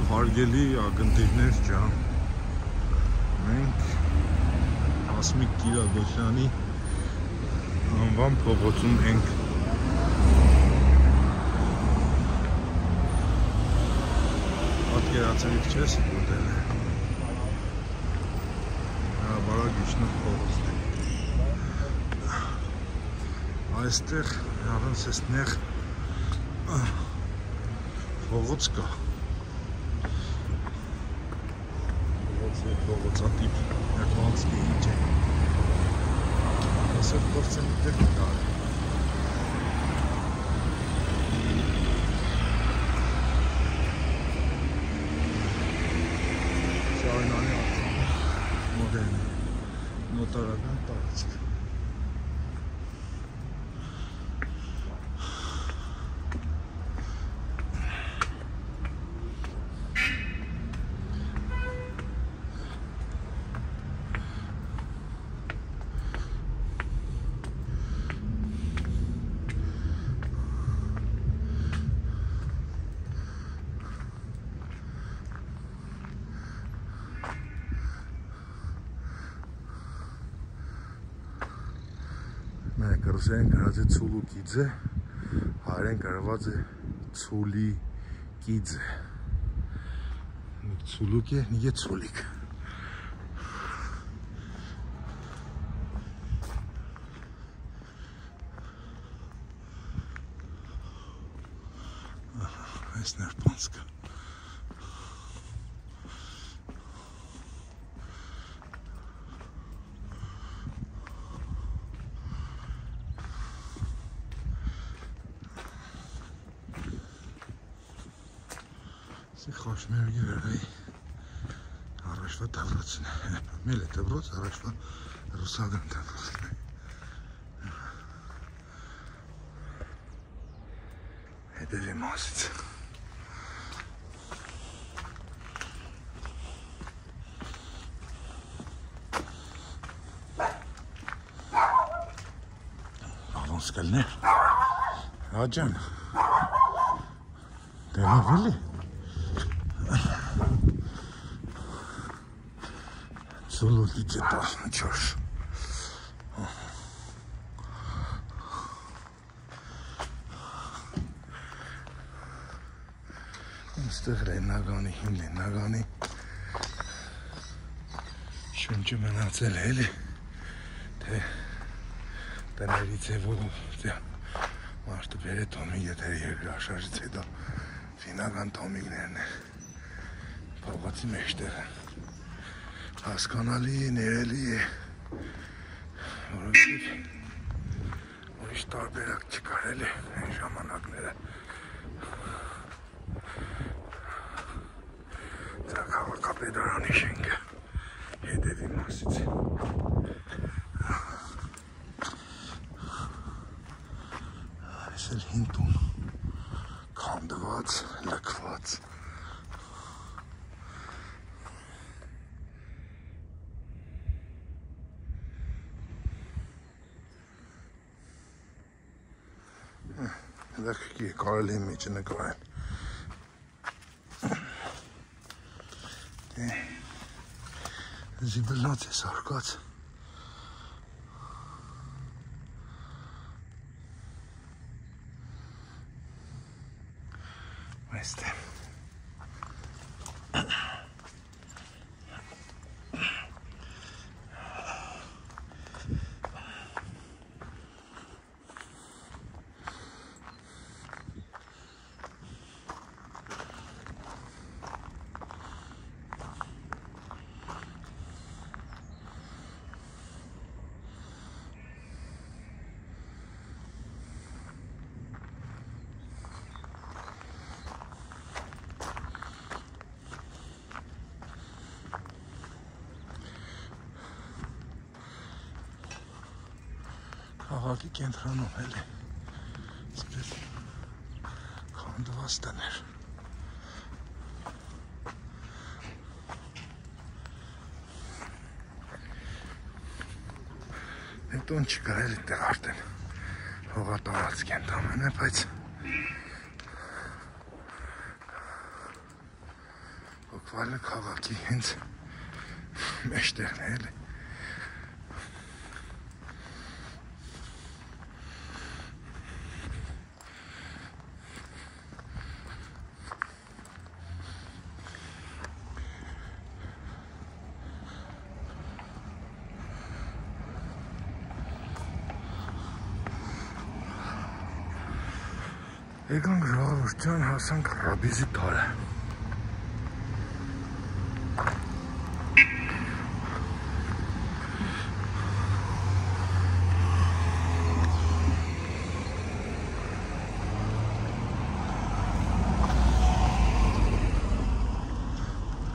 Բարև հարգելի ակնթիվներ ջան։ Մենք Հասմիկ Կիրագոսյանի անվան փողոցում ենք։ Պատկերացրիք չես որտեղ է։ Հրաբարակ իջնող փողոցն է։ Այստեղ առանց էս նեղ փողոց կա։ Փողոց է փողոցատիպ ներկայացնի ինչ է։ Ասել գործեն դեր կա։ Շարնանի ռուսերեն գրած է ցուլու կիձե, հայերեն գրված է ցուլի կիձե։ Ցուլուկ է, նիգե ցուլիկ։ Այս ხოშმერგი ვერაი არაშვა დავროცნა მელეთებროც არაშვა რუსაგან დავროცნა ედევი მოსიცა Skal ned. Rajan. Det var veldig. Զոլոգիցը 14 Այստեղ Լեննագանի, հին Լեննագանի շունչը մնացել էլի թե տների ձևով մարդը բերե տոմիկ եթե երկրաշարժից հետո ֆինական տոմիկներն է փողոցի մեջտեղը հասկանալի, ներելի է որովհետև ուրիշ տարբերակ չկար էլի այն ժամանակները Դա քաղաքապետարանի շենքը հետևի մասից Այս էլ հին տուն քանդված, լքված Հետաքրքիր է կարելի է մեջը նկարել։ Դե զիբլնաց է սարկած։ Այստեղ քաղաքի կենտրոնում էլի։ Սպես քանդված տներ։ Հետոն չկա էլի տեղ արդեն։ Հողատարած կենտրոն է, բայց Վալը քաղաքի հենց մեջտեղն է էլի։ Եկանք ժողովրդյան հասանք Ռաբիզի տարը։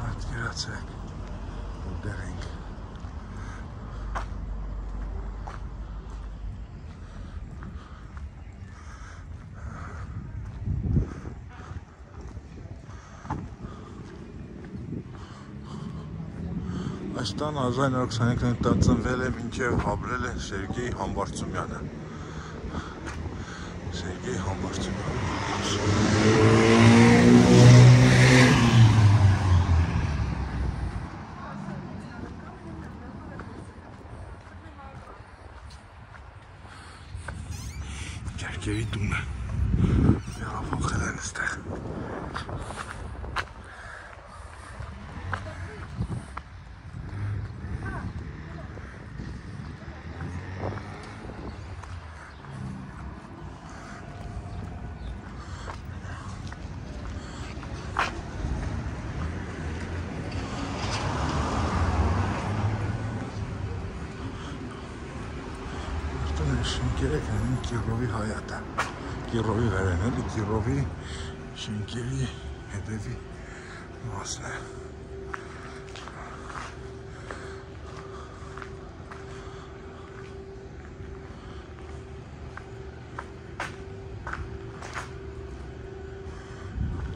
Պատկերացեք, որտեղ ենք։ Այս տան 1925 թվականին ծնվել է մինչև ապրել է Սերգեյ Համբարձումյանը։ Սերգեյ Համբարձումյանը։ Կերկերի տունը։ Վերափոխել են այստեղ։ Կիրովի հայատը։ Կիրովի վերեն էլի Կիրովի շենքերի հետևի մասն է։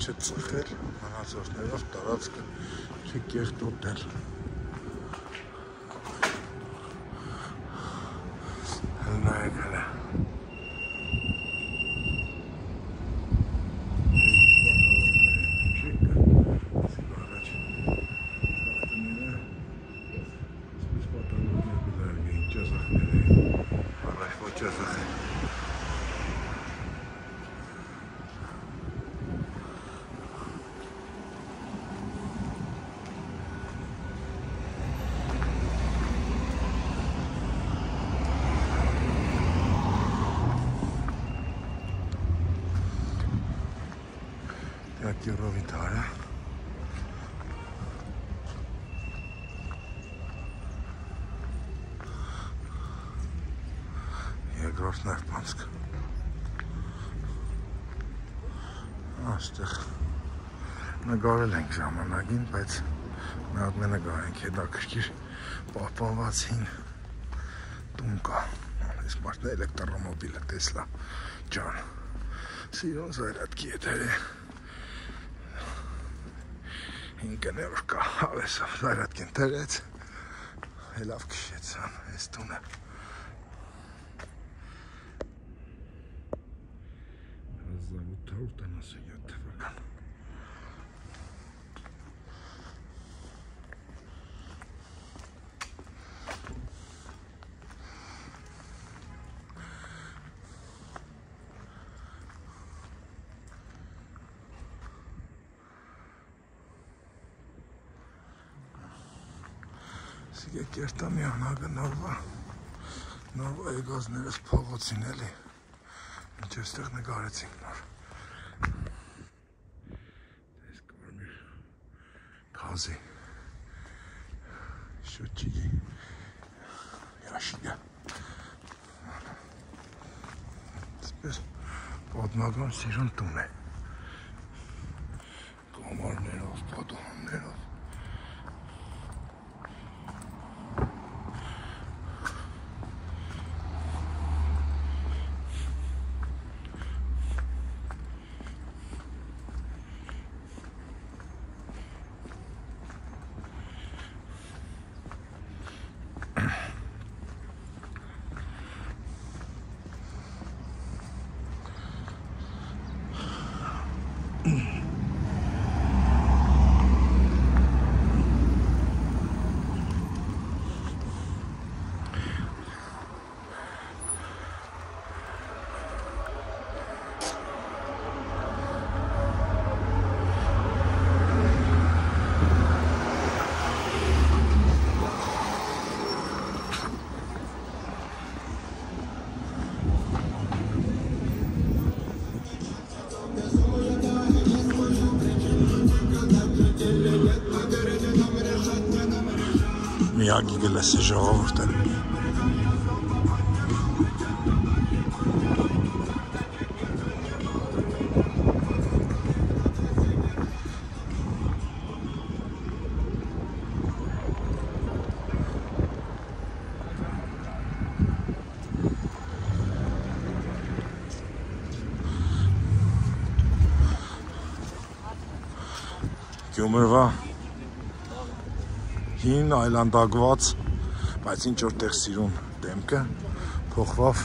չծխել մնացորդներով տարածքը չկերտոտել։ Նայեք հələ։ Կիրովի տարը։ Երկրորդ նրբանցք։ Աստեղ նկարել ենք ժամանակին, բայց մի հատ մե նկարենք հետաքրքիր պահպանվածին տուն կա։ Այս մարդը էլեկտրոմոբիլը Տեսլա ջան։ Սիրուն զայրատքի եթերը։ ինքներով կա հավեսով զարատքին տրեց հելավ քշեցան այս տունը 1877 թվական Սիգեկերտանի անհագը նորվա, նորվա եգազներս փողոցին էլի, մինչև ստեղ նգարեցինք նոր։ Ես կորմիր կազի, շուտչիգի, յաշիկը։ Սպես պատմական սիրուն տուն է, կամարներով, պատոհաններով, dakigile se že overten. Kjo mërë va հին այլանդակված, բայց ինչ որտեղ սիրուն դեմքը փոխվավ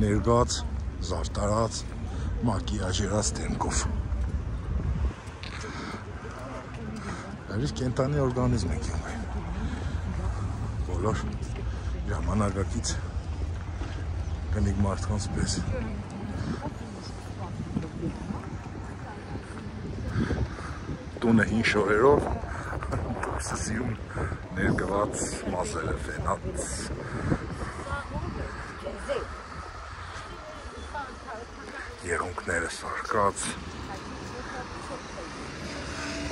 ներգած, զարտարած, մակիաժերած դեմքով։ Այրից կենտանի օրգանիզմ ենք յոմայ։ Բոլոր ժամանակակից կնիկ մարդկանց պես։ տունը հին շորերով դուրսը սիրուն ներգված մազերը վենած երունքները սարկած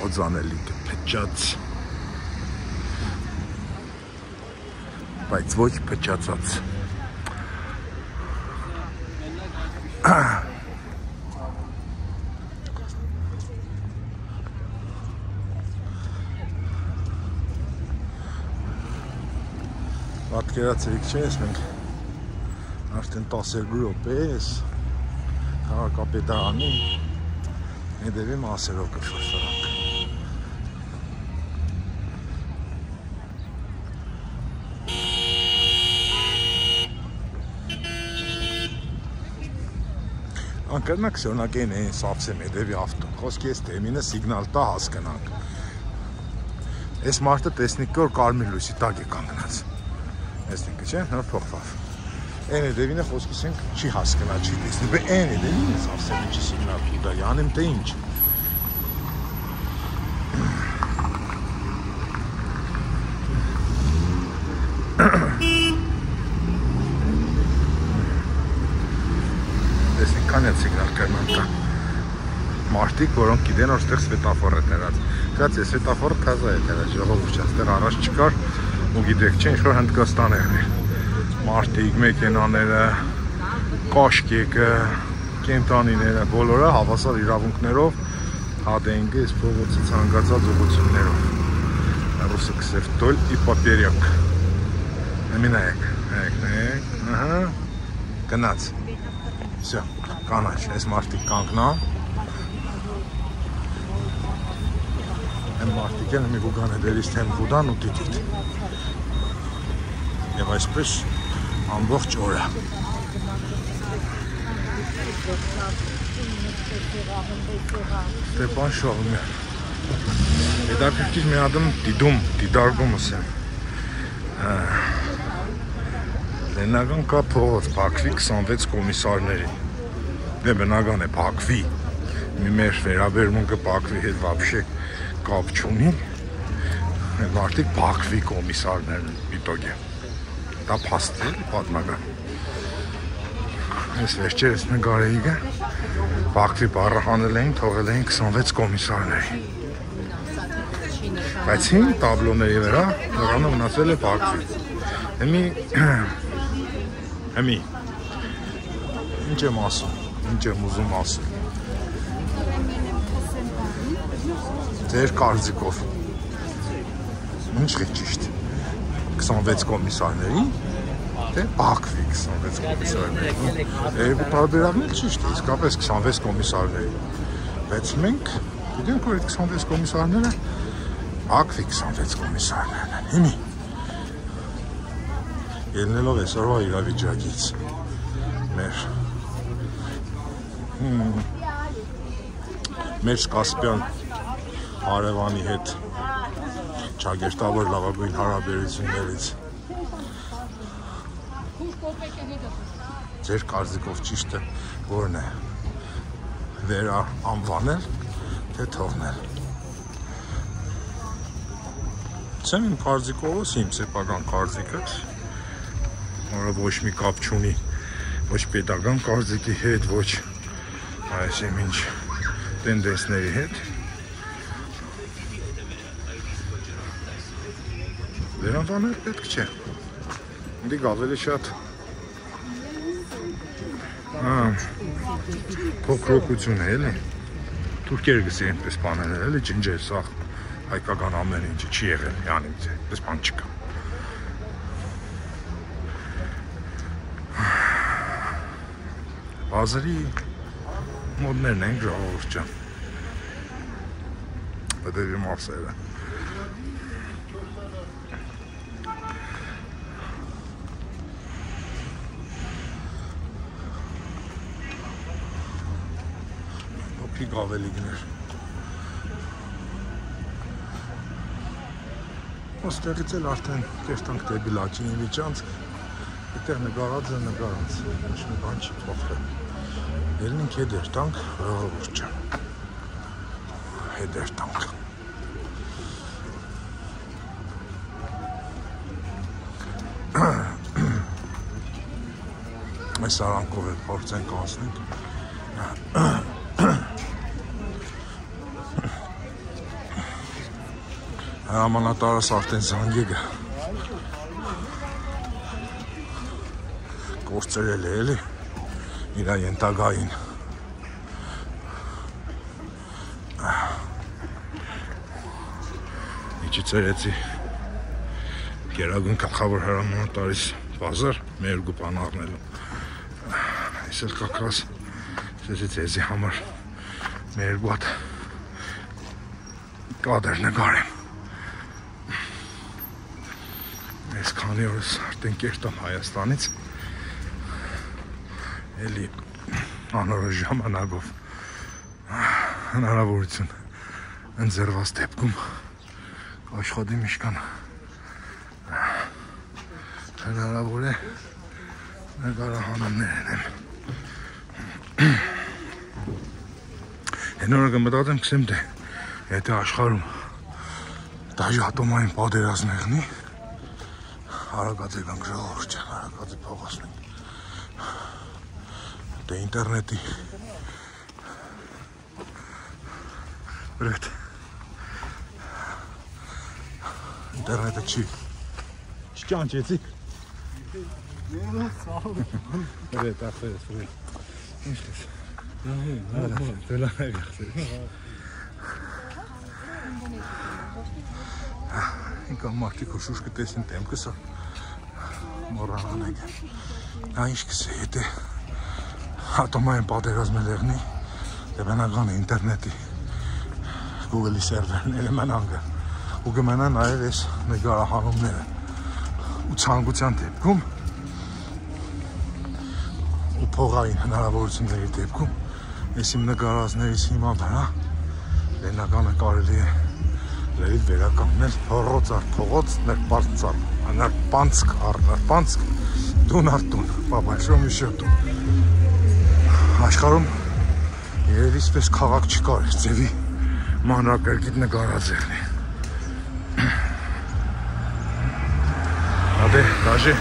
օձանելի կպճած բայց ոչ փճացած պատկերացրիք չէ, ես մենք արդեն 12 րոպե էս քաղաքապետարանի հետևի մասերով կշոշտրանք։ Անկրնակ սյոնակեն են սապսեմ հետևի ավտո։ Խոսքի ես տեմինը սիգնալ տա հասկանանք։ Այս մարդը տեսնիք որ կարմիր լույսի տակ է կանգնած տեսնենք, չէ՞, նոր փոխվավ։ Այն դեպինը խոսքիս ենք չի հասկանա, չի տեսնի, բայց այն դեպինը ասեմ ինչի սիգնալ կուտա, յանեմ թե ինչ։ Տեսնենք քանի սիգնալ կայման կա մարդիկ, որոնք գիտեն, որ ստեղ սվետաֆոր է դրած։ Գած է սվետաֆորը թազա է դրած, ժողովուրդ չէ, ստեղ առաջ չկար, ու գիտեք, չէ, ինչ որ Հնդկաստան է եղել։ Մարտիկ, մեքենաները, կաշկեկը, կենտանիները, բոլորը հավասար իրավունքներով հադենգ է փողոցի ցանկացած ուղություններով։ Ռուսը կսև տոլ и поперек։ Ամինայեք, նայեք, նայեք, ահա, գնաց։ Всё, կանաչ, այս մարտիկ կանգնա։ են մարդիկ են, մի գուգան է դերից թեմ խուդան ու տիտիտ։ Եվ այսպես ամբողջ օրը։ Ստեպան շողում է։ Հետաքրքիր մի ադմ դիդում, դիդարգումս եմ։ հա։ Լենական կա փողոց Բաքվի 26 կոմիսարների։ Դե բնական է Բաքվի։ Մի մեր վերաբերմունքը Բաքվի հետ բաբշե կապ չունի։ Այդ մարդիկ Բաքվի կոմիսարներն են, պիտոգ է դա փաստ է պատմական։ Այս վերջերս նկարեիկը Բաքվի բառը հանել էին, թողել էին 26 կոմիսարների։ Բայց հին տաբլոների վրա նրանը մնացել է Բաքվի։ Հիմի հիմի ինչ եմ ասում, ինչ եմ ուզում ասել։ Ձեր կարծիքով ինչ է ճիշտ 26 կոմիսարների, թե Բաքվի 26 կոմիսարների։ Երկու տարբերակն էլ ճիշտ է, իսկապես 26 կոմիսարների։ Բայց մենք գիտենք, որ այդ 26 կոմիսարները Բաքվի 26 կոմիսարներն են։ Հիմի ելնելով այսօրվա իրավիճակից մեր մեր Կասպյան հարևանի հետ ճագերտավոր լավագույն հարաբերություններից։ Ձեր կարծիքով ճիշտը որն է։ Վերա անվանել, թե թողնել։ Չեմ իմ կարծիքովս իմ սեփական կարծիքս, որը ոչ մի կապ չունի ոչ pedagogan կարծիքի հետ, ոչ այսինքն ինչ տենդենսների հետ Վերանվանել պետք չէ։ Դիք ավելի շատ Ահա փոքրοκություն է էլի։ Թուրքերը գսի այնպես բաներ էլի ջնջել սա հայկական ամեն ինչը չի եղել, յանի դե, այդպես բան չկա։ Բազարի մոդներն են ժողովուրդ ջան։ Բդեվի մասերը։ Փիկ ավելի գներ։ Ոստեղից էլ արդեն կերտանք դեպի Լաչինի Վիճանցք։ Այդտեղ նկարած է նկարած։ Ոչ մի բան չի փոխվել։ Ելնենք հետեր տանք ժողովուրդ ջան։ Հետեր տանք։ Այս արանքով էլ փորձենք անցնենք։ Հրամանատարս արդեն զանգեգը կործերել է էլի իր ենտագային իջի ծերեցի գերագուն կախավոր հրամանատարիս բազար մեր երկու բան առնելու այս էլ կակրաս սեսի ձեզի համար մեր հատ կադր նգարեմ Ես քանի օրս արդեն կերտամ Հայաստանից էլի անորոշ ժամանակով հնարավորություն ընձեռված դեպքում աշխատի միշկան հնարավոր է նկարահանումներ եմ Հենորը կմտածեմ կսեմ դե եթե աշխարում դաժի ատոմային պատերազմ եղնի Արագածի գանք ժողովուրդ ջան, արագածի փողոցնենք։ Դե ինտերնետի Բրեդ Ինտերնետը չի Չճանչեցի Բրեդ, ախերես, բրեդ Ինչ ես Դե լավ է գախսերես Ինքա մարդիկ ու շուշ կտեսին տեմքը սա մոռանանք։ Նա ինչ կսե, եթե ատոմային պատերազմը եղնի, դե բնական է ինտերնետի Google-ի սերվերները մնան գա։ Ու կմնա նաև այս նկարահանումները։ Ու ցանկության դեպքում ու փողային հնարավորությունների դեպքում այս իմ նկարածներից հիմա վրա բնականը կարելի է լրիվ վերականգնել փողոց առ փողոց, ներպանց առ ներպանցք առ ներպանցք, տուն առ տուն, по большому счету։ Աշխարհում երևի սպես քաղաք չկար, ձևի մանրակերգիտ նկարած եղնի։ Ադե, դաժե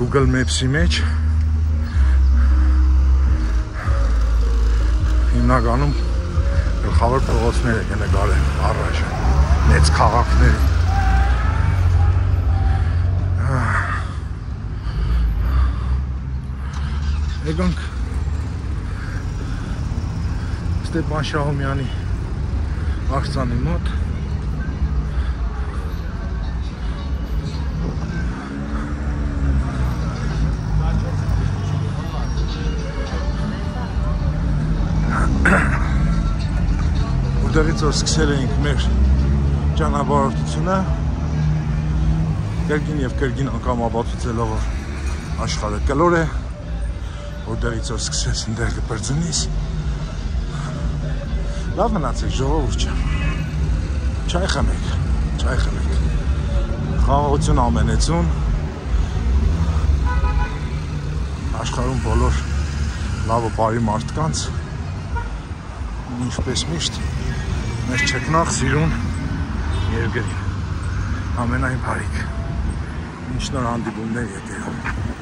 Google Maps-ի մեջ հիմնականում գլխավոր փողոցները կնկարեն առաջ մեծ քաղաքների Եկանք Ստեփան Շահումյանի արձանի մոտ որտեղից որ սկսել էինք մեր ճանապարհորդությունը կրկին եւ կրկին անգամ ապացուցելով որ աշխարհը կլոր է որտեղից որ սկսես ընդեր կբրձնիս լավ մնացեք ժողովուրդ ջան չայ խմեք չայ խմեք խաղաղություն ամենեցուն աշխարհում բոլոր լավը բարի մարդկանց ինչպես միշտ մեր չկնախ սիրուն երկրին ամենայն բարիք ինչ նոր հանդիպումներ եկեղով